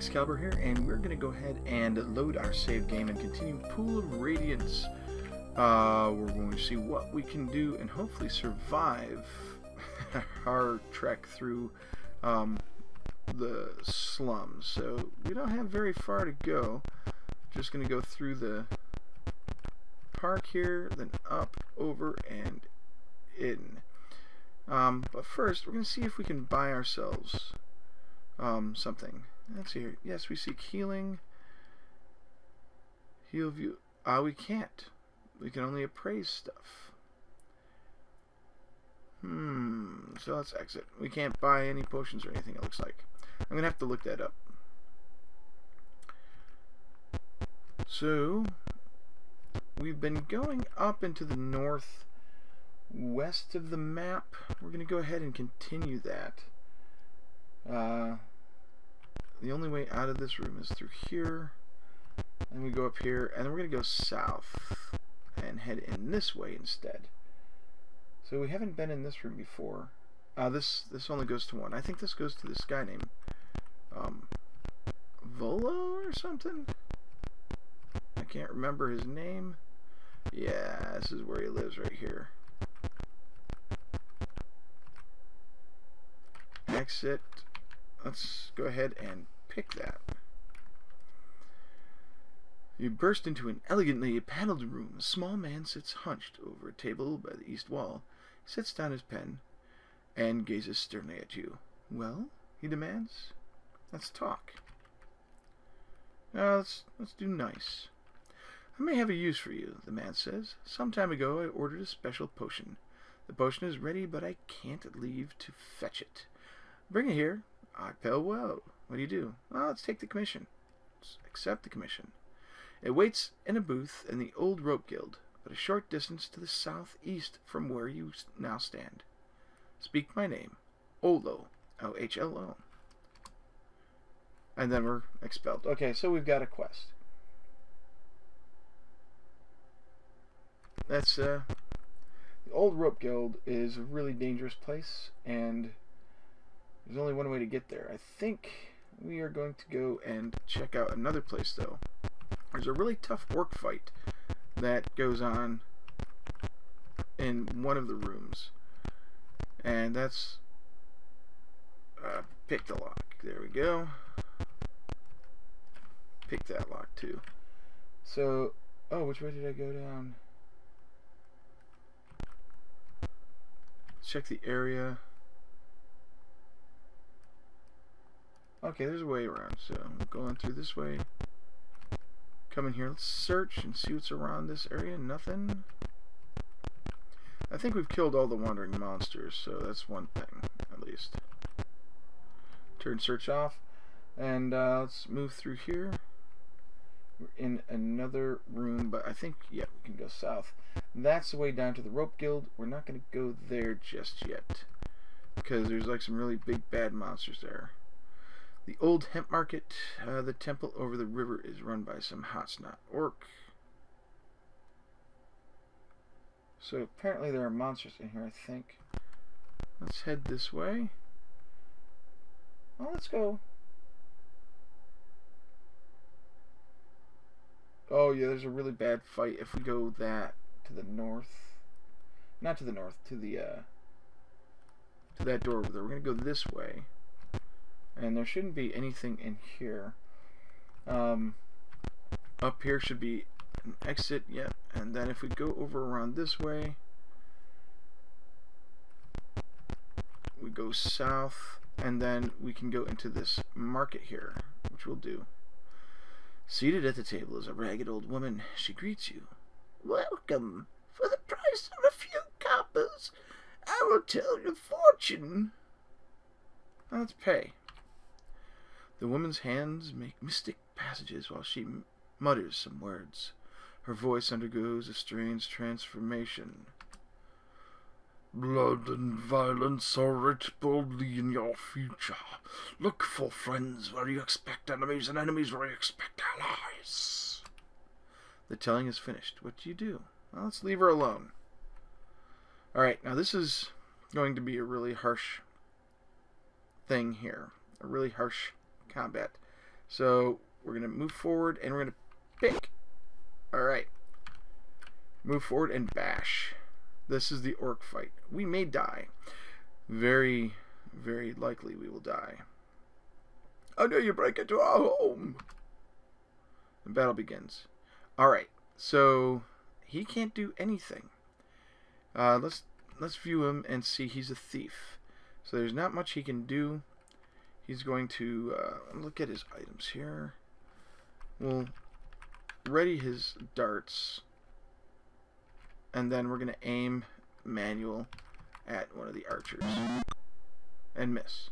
Excalibur here, and we're going to go ahead and load our save game and continue Pool of Radiance. Uh, we're going to see what we can do and hopefully survive our trek through um, the slums. So we don't have very far to go. Just going to go through the park here, then up, over, and in. Um, but first, we're going to see if we can buy ourselves um, something. Let's see here. Yes, we seek healing. Heal view. Ah, uh, we can't. We can only appraise stuff. Hmm. So let's exit. We can't buy any potions or anything, it looks like. I'm going to have to look that up. So, we've been going up into the north west of the map. We're going to go ahead and continue that. Uh, the only way out of this room is through here. And we go up here, and then we're going to go south and head in this way instead. So we haven't been in this room before. Uh, this this only goes to one. I think this goes to this guy named um, Volo or something. I can't remember his name. Yeah, this is where he lives right here. Exit let's go ahead and pick that. You burst into an elegantly paneled room. A small man sits hunched over a table by the east wall. He sets down his pen and gazes sternly at you. Well, he demands. Let's talk. Uh, let's, let's do nice. I may have a use for you, the man says. Some time ago I ordered a special potion. The potion is ready, but I can't leave to fetch it. Bring it here, I pay well. What do you do? Well, let's take the commission. Let's accept the commission. It waits in a booth in the old rope guild, but a short distance to the southeast from where you now stand. Speak my name. Ohlo. O-H-L-O. And then we're expelled. Okay, so we've got a quest. That's, uh... The old rope guild is a really dangerous place, and there's only one way to get there. I think we are going to go and check out another place, though. There's a really tough orc fight that goes on in one of the rooms. And that's... Uh, pick the lock. There we go. Pick that lock, too. So... Oh, which way did I go down? Check the area. Okay, there's a way around, so going through this way. Come in here, let's search and see what's around this area. Nothing. I think we've killed all the wandering monsters, so that's one thing, at least. Turn search off. And uh, let's move through here. We're in another room, but I think, yeah, we can go south. That's the way down to the Rope Guild. We're not going to go there just yet. Because there's like some really big bad monsters there. The old hemp market, uh, the temple over the river is run by some hot snot orc. So apparently there are monsters in here, I think. Let's head this way. Well, let's go. Oh yeah, there's a really bad fight if we go that to the north. Not to the north, to the uh to that door over there. We're gonna go this way and there shouldn't be anything in here. Um, up here should be an exit, yep, and then if we go over around this way, we go south, and then we can go into this market here, which we'll do. Seated at the table is a ragged old woman. She greets you. Welcome. For the price of a few coppers, I will tell your fortune. let's pay. The woman's hands make mystic passages while she mutters some words. Her voice undergoes a strange transformation. Blood and violence are writ boldly in your future. Look for friends where you expect enemies, and enemies where you expect allies. The telling is finished. What do you do? Well, let's leave her alone. Alright, now this is going to be a really harsh thing here. A really harsh combat. So we're going to move forward and we're going to pick. Alright. Move forward and bash. This is the orc fight. We may die. Very, very likely we will die. How dare you break into our home? The battle begins. Alright, so he can't do anything. Uh, let's let's view him and see he's a thief. So there's not much he can do. He's going to uh, look at his items here. We'll ready his darts. And then we're going to aim manual at one of the archers. And miss.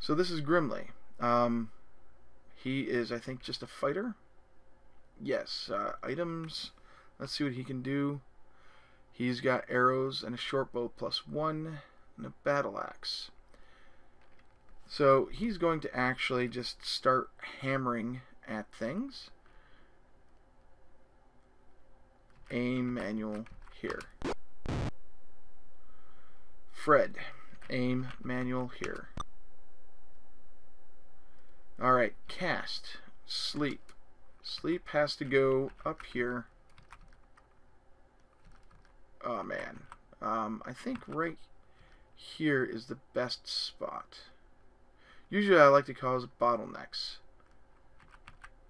So this is Grimley. Um, he is, I think, just a fighter. Yes, uh, items. Let's see what he can do. He's got arrows and a short bow plus one and a battle axe. So he's going to actually just start hammering at things. Aim manual here. Fred, aim manual here. Alright, cast, sleep. Sleep has to go up here. Oh man. Um, I think right here is the best spot. Usually I like to cause bottlenecks.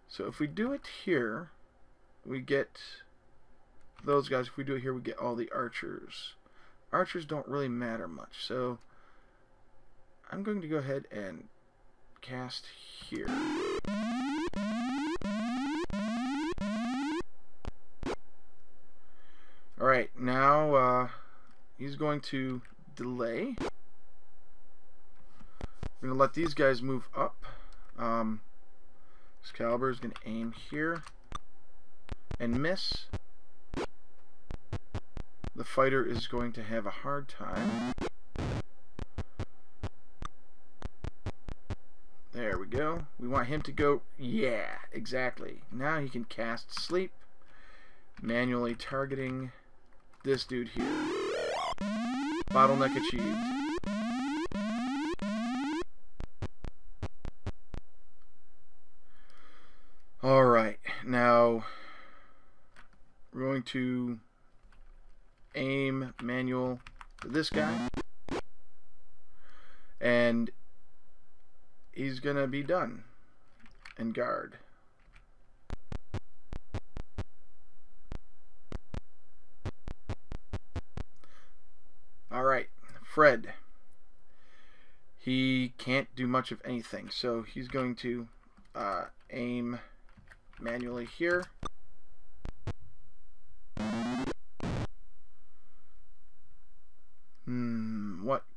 So if we do it here, we get those guys. If we do it here, we get all the archers. Archers don't really matter much, so I'm going to go ahead and cast here. Alright, now uh, he's going to delay. We're going to let these guys move up. Um, Excalibur is going to aim here and miss. The fighter is going to have a hard time. There we go. We want him to go. Yeah, exactly. Now he can cast sleep, manually targeting this dude here. Bottleneck achieved. We're going to aim manual this guy. And he's gonna be done. And guard. Alright, Fred. He can't do much of anything, so he's going to uh, aim manually here.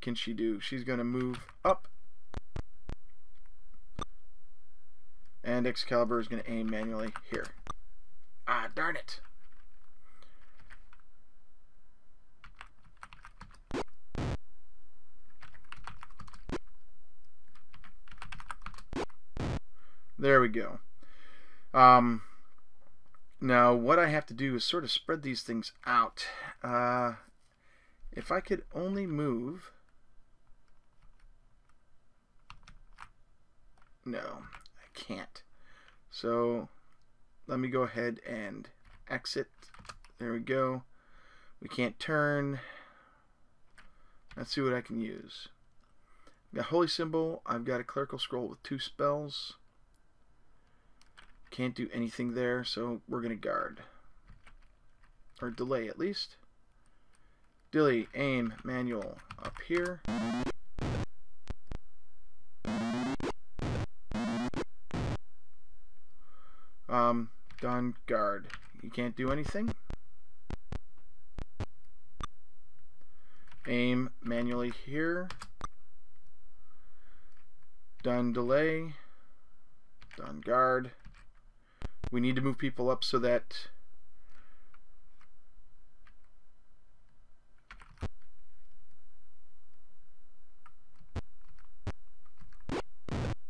Can she do? She's going to move up. And Excalibur is going to aim manually here. Ah, darn it. There we go. Um, now, what I have to do is sort of spread these things out. Uh, if I could only move... No, I can't. So, let me go ahead and exit. There we go. We can't turn. Let's see what I can use. I've got Holy Symbol. I've got a Clerical Scroll with two spells. Can't do anything there, so we're going to guard. Or delay, at least. Dilly, aim, manual, up here. Done, guard. You can't do anything. Aim manually here. Done, delay. Done, guard. We need to move people up so that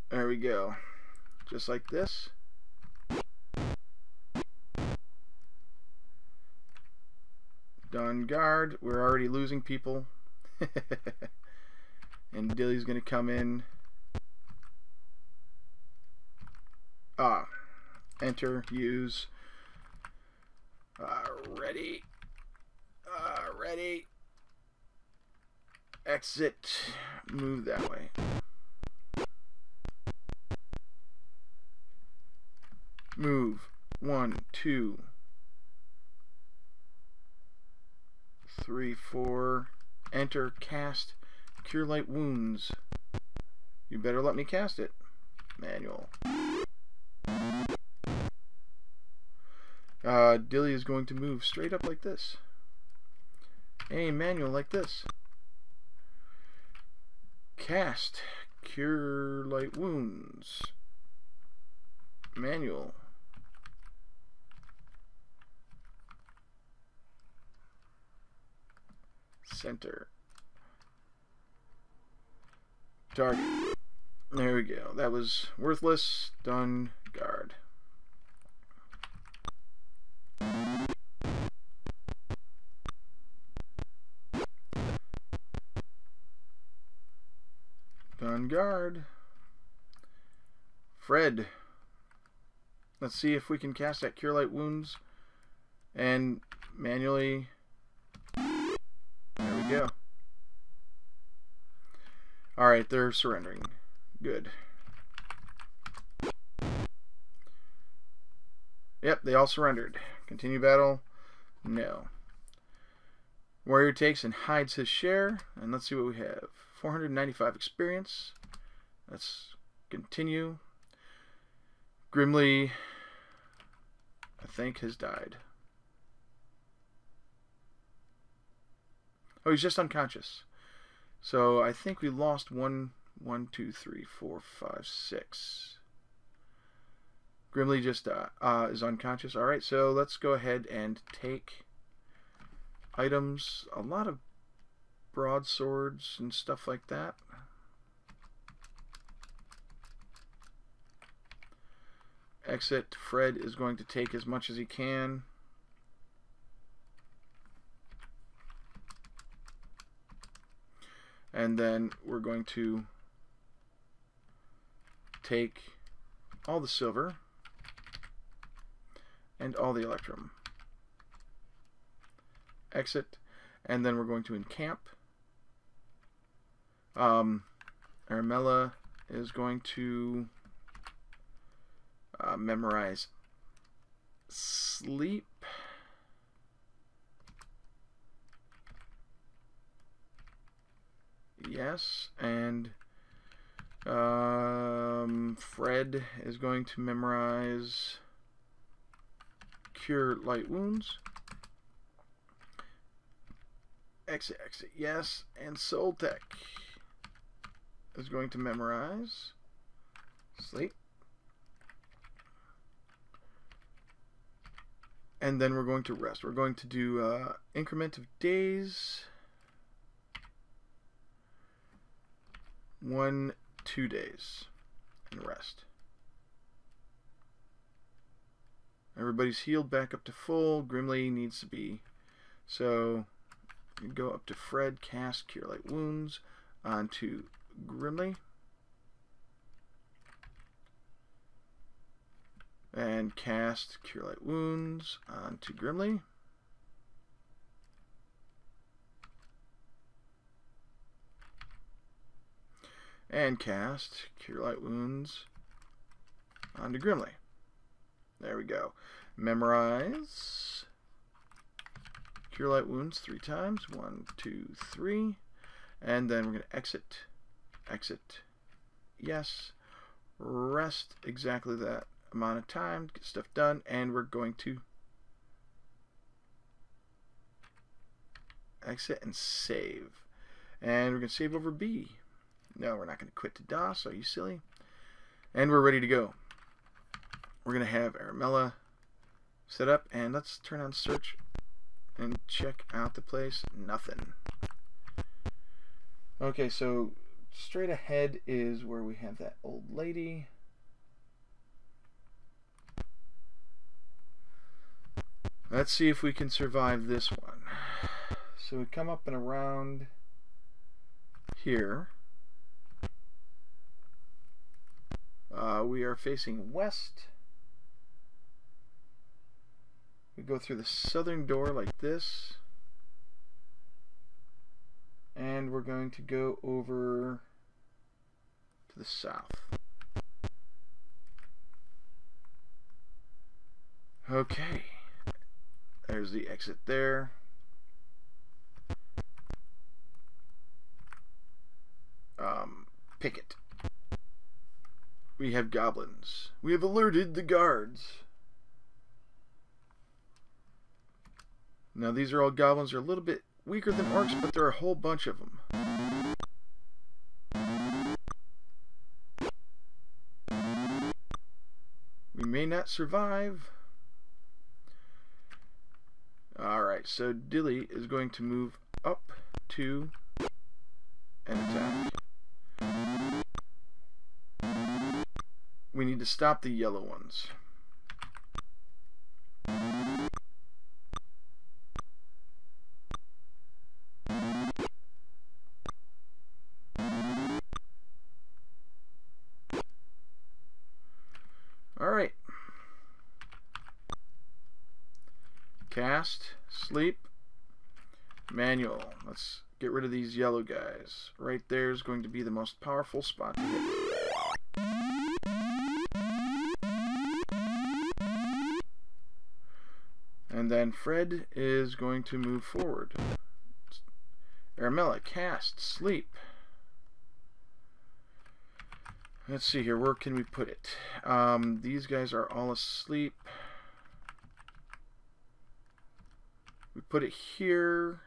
There we go. Just like this. Done guard. We're already losing people. and Dilly's going to come in Ah, enter, use. Uh, ready. Uh, ready. Exit. Move that way. Move. One, two, three, four. Enter, cast, cure light wounds. You better let me cast it. Manual. Uh, Dilly is going to move straight up like this. A manual like this. Cast. Cure light wounds. Manual. Center. Target. There we go. That was worthless. Done. Guard. Done guard. Fred. Let's see if we can cast that Cure Light Wounds and manually. There we go. Alright, they're surrendering. Good. Yep, they all surrendered. Continue battle? No. Warrior takes and hides his share. And let's see what we have. 495 experience. Let's continue. Grimly, I think, has died. Oh, he's just unconscious. So I think we lost one, one, two, three, four, five, six. Grimly just uh, uh, is unconscious. All right, so let's go ahead and take items. A lot of broadswords and stuff like that. Exit. Fred is going to take as much as he can. And then we're going to take all the silver and all the electrum. Exit. And then we're going to encamp. Um, Aramella is going to uh, memorize sleep. Yes, and um, Fred is going to memorize cure light wounds. Exit, exit, yes, and Soltech is going to memorize sleep. And then we're going to rest. We're going to do uh, increment of days. One, two days. And rest. Everybody's healed back up to full. Grimly needs to be. So, go up to Fred, cast Cure Light Wounds onto Grimly. And cast Cure Light Wounds onto Grimly. And cast Cure Light Wounds onto Grimly. There we go. Memorize. Cure Light Wounds three times. One, two, three. And then we're going to exit exit yes rest exactly that amount of time get stuff done and we're going to exit and save and we're going to save over B no we're not going to quit to DOS are you silly and we're ready to go we're going to have Aramella set up and let's turn on search and check out the place nothing okay so straight ahead is where we have that old lady. Let's see if we can survive this one. So we come up and around here. Uh, we are facing west. We go through the southern door like this. And we're going to go over to the south. Okay. There's the exit there. Um, picket. We have goblins. We have alerted the guards. Now these are all goblins. They're a little bit weaker than orcs, but there are a whole bunch of them. We may not survive. Alright, so Dilly is going to move up to an attack. We need to stop the yellow ones. Alright. Cast, sleep, manual. Let's get rid of these yellow guys. Right there is going to be the most powerful spot to. And Fred is going to move forward. Aramella, cast, sleep. Let's see here, where can we put it? Um, these guys are all asleep. We put it here.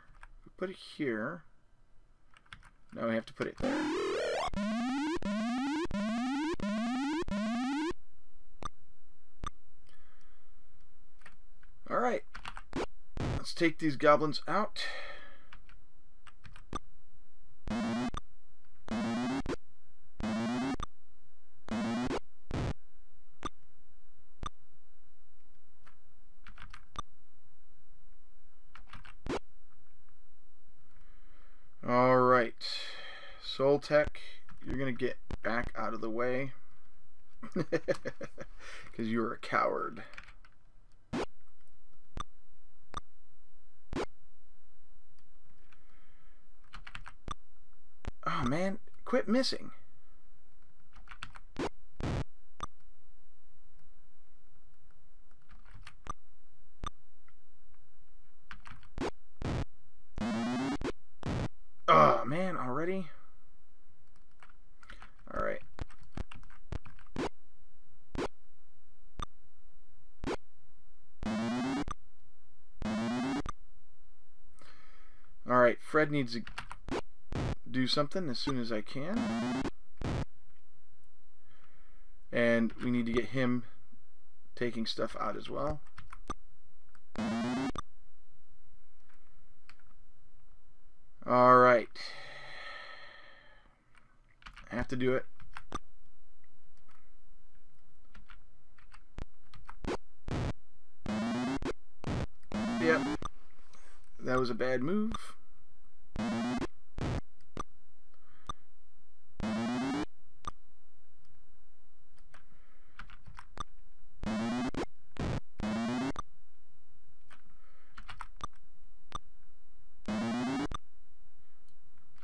We put it here. Now we have to put it there. Take these goblins out. Alright. Soul Tech, you're going to get back out of the way. Because you're a coward. Oh man, quit missing. Oh man, already? Alright. Alright, Fred needs to do something as soon as I can. And we need to get him taking stuff out as well. Alright. I have to do it. Yep. That was a bad move.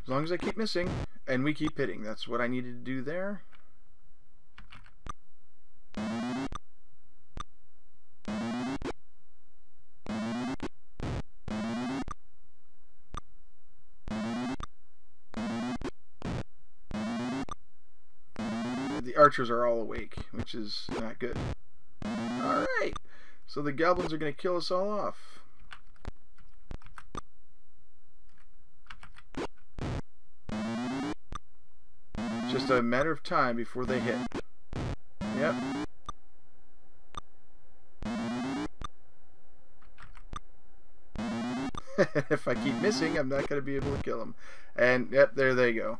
As long as I keep missing and we keep hitting, that's what I needed to do there. The archers are all awake, which is not good. Alright, so the goblins are going to kill us all off. Just a matter of time before they hit. Yep. if I keep missing, I'm not going to be able to kill them. And, yep, there they go.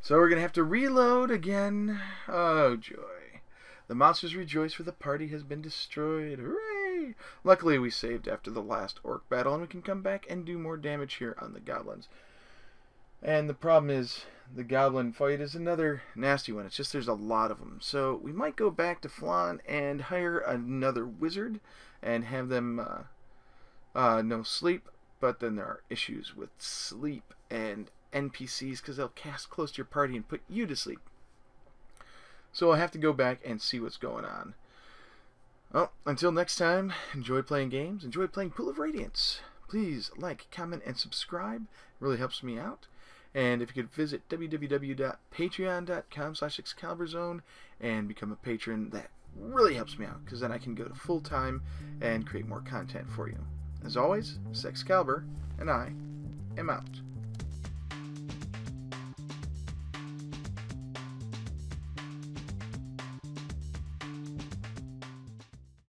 So we're going to have to reload again. Oh, joy. The monsters rejoice for the party has been destroyed. Hooray! Luckily, we saved after the last orc battle, and we can come back and do more damage here on the goblins. And the problem is, the goblin fight is another nasty one. It's just there's a lot of them. So we might go back to Phlan and hire another wizard and have them uh, uh, no sleep. But then there are issues with sleep and NPCs because they'll cast close to your party and put you to sleep. So I'll have to go back and see what's going on. Well, until next time, enjoy playing games, enjoy playing Pool of Radiance. Please like, comment, and subscribe. It really helps me out. And if you could visit www.patreon.com slash excaliburzone and become a patron, that really helps me out because then I can go to full time and create more content for you. As always, Sexcalibur, and I am out.